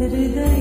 हृदय